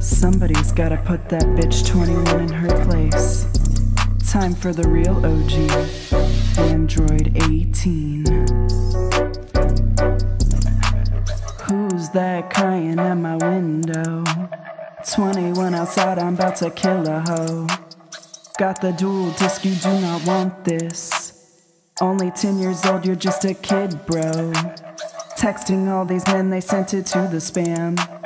Somebody's gotta put that bitch 21 in her place. Time for the real OG, Android 18. Who's that crying at my window? 21 outside, I'm about to kill a hoe. Got the dual disc, you do not want this. Only 10 years old, you're just a kid, bro. Texting all these men, they sent it to the spam.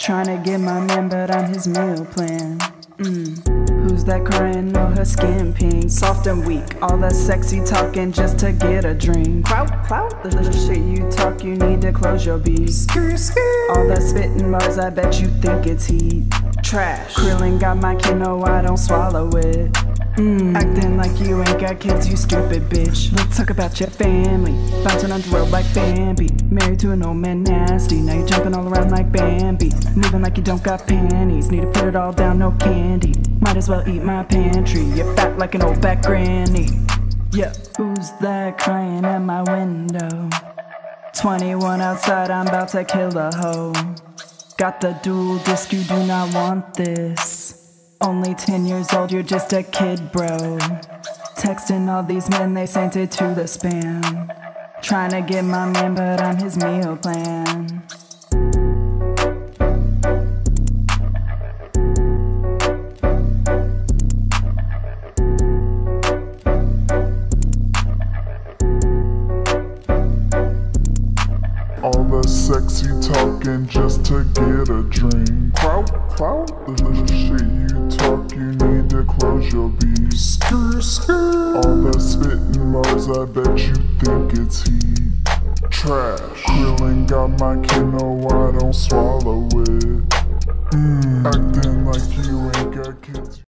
Trying to get my man, but I'm his meal plan. Mm. Who's that crying? No, her skin pink, soft and weak. All that sexy talking just to get a drink. Clout, clout, the little shit you talk, you need to close your beak. All that spitting bars, I bet you think it's heat. Trash. Krillin got my kid, no, I don't swallow it. Mm. Acting like you ain't got kids, you stupid bitch. Let's talk about your family. Bouncing on the road like Bambi. Married to an old man nasty. Now you're jumping all around like Bambi. Moving like you don't got panties. Need to put it all down, no candy. Might as well eat my pantry. You're fat like an old back granny. Yeah, who's that crying at my window? 21 outside, I'm about to kill a hoe. Got the dual disc, you do not want this. Only 10 years old, you're just a kid, bro. Texting all these men, they sent it to the spam. Trying to get my man, but I'm his meal plan. All the sexy talking just to get a drink. Clout, clout, the little shit you talk, you need to close your beak. Skr, skr. All that spitting bars, I bet you think it's heat. Trash. Krillin got my kid, no, I don't swallow it.